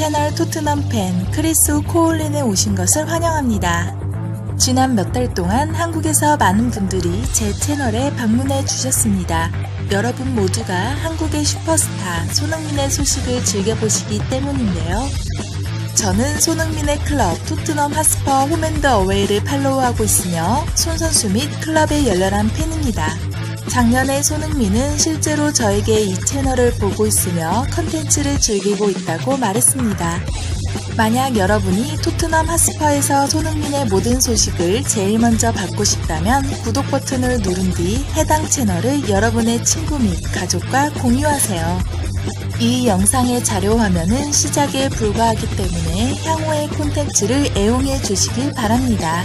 채널 토트넘 팬 크리스 코올린에 오신 것을 환영합니다. 지난 몇 달 동안 한국에서 많은 분들이 제 채널에 방문해 주셨습니다. 여러분 모두가 한국의 슈퍼스타 손흥민의 소식을 즐겨보시기 때문인데요. 저는 손흥민의 클럽 토트넘 핫스퍼 홈 앤드 어웨이를 팔로우하고 있으며 손 선수 및 클럽의 열렬한 팬입니다. 작년에 손흥민은 실제로 저에게 이 채널을 보고 있으며 컨텐츠를 즐기고 있다고 말했습니다. 만약 여러분이 토트넘 하스퍼에서 손흥민의 모든 소식을 제일 먼저 받고 싶다면 구독 버튼을 누른 뒤 해당 채널을 여러분의 친구 및 가족과 공유하세요. 이 영상의 자료 화면은 시작에 불과하기 때문에 향후의 콘텐츠를 애용해 주시길 바랍니다.